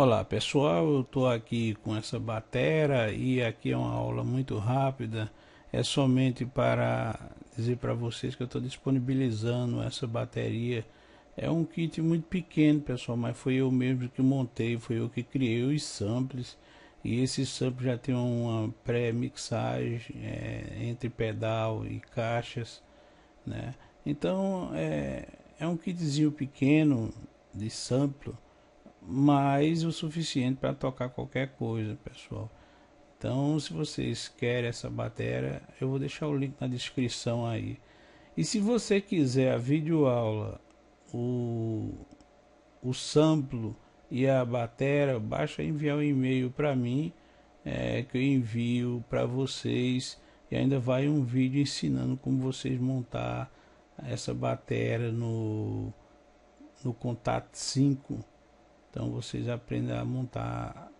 Olá pessoal, eu estou aqui com essa bateria e aqui é uma aula muito rápida. É somente para dizer para vocês que eu estou disponibilizando essa bateria. É um kit muito pequeno pessoal, mas foi eu mesmo que montei, foi eu que criei os samples. E esse sample já tem uma pré-mixagem é, entre pedal e caixas, né? Então é, é um kitzinho pequeno de sample mas o suficiente para tocar qualquer coisa, pessoal. Então, se vocês querem essa bateria, eu vou deixar o link na descrição aí. E se você quiser a videoaula, o, o sample e a bateria, basta enviar um e-mail para mim, é, que eu envio para vocês. E ainda vai um vídeo ensinando como vocês montar essa bateria no, no Contact 5 então vocês aprendem a montar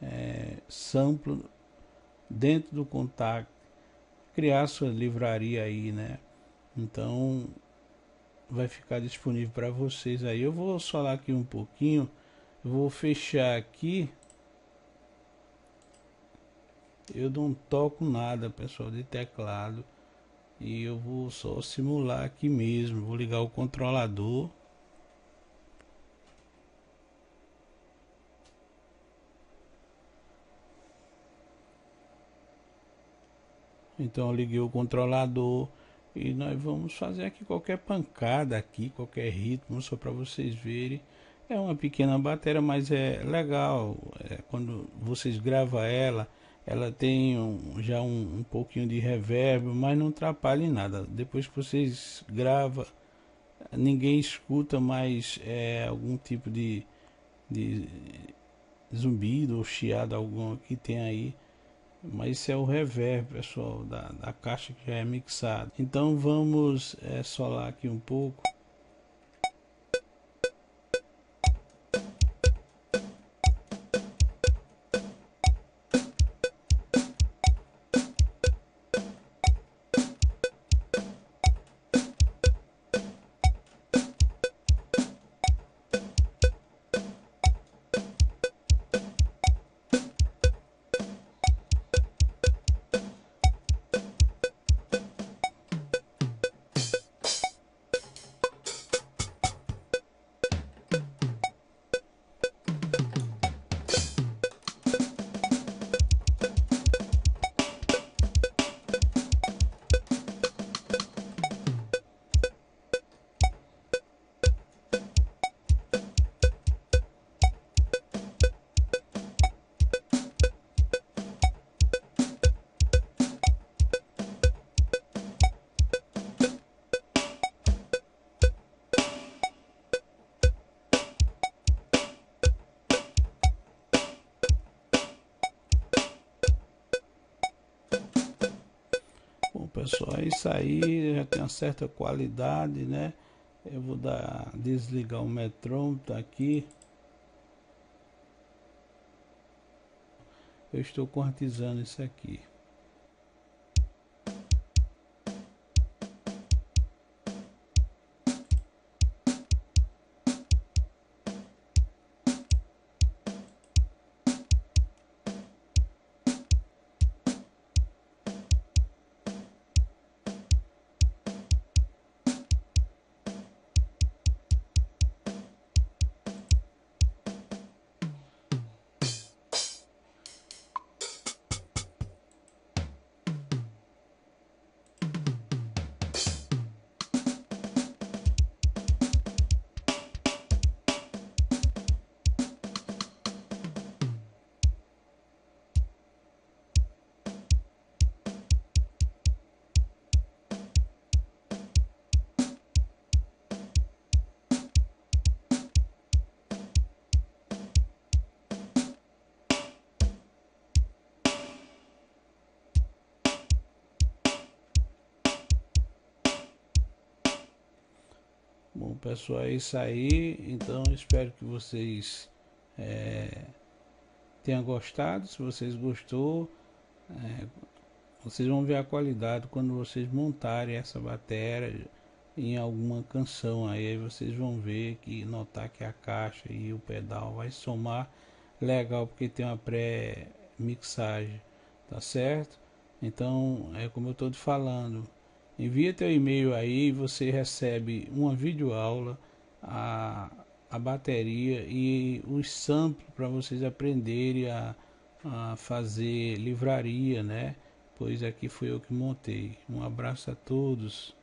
é, dentro do contact, criar sua livraria aí, né? Então vai ficar disponível para vocês aí. Eu vou falar aqui um pouquinho, vou fechar aqui. Eu não toco nada, pessoal, de teclado. E eu vou só simular aqui mesmo. Vou ligar o controlador. Então eu liguei o controlador e nós vamos fazer aqui qualquer pancada aqui, qualquer ritmo, só para vocês verem. É uma pequena bateria, mas é legal. É, quando vocês gravam ela, ela tem um, já um, um, pouquinho de reverb, mas não atrapalha em nada. Depois que vocês gravam, ninguém escuta mais é, algum tipo de, de zumbido ou chiado algum que tem aí mas isso é o reverb pessoal da, da caixa que já é mixado então vamos é, solar aqui um pouco pessoal, isso aí já tem uma certa qualidade, né? Eu vou dar desligar o metrômetro aqui. Eu estou quantizando isso aqui. Bom, pessoal, é isso aí. Então, espero que vocês é, tenham gostado. Se vocês gostou, é, vocês vão ver a qualidade quando vocês montarem essa bateria. em alguma canção aí, vocês vão ver que notar que a caixa e o pedal vai somar legal porque tem uma pré mixagem, tá certo? Então, é como eu estou te falando, envia teu e-mail aí, você recebe uma videoaula, a, a bateria e os samples para vocês aprenderem a, a fazer livraria, né? Pois aqui foi eu que montei. Um abraço a todos.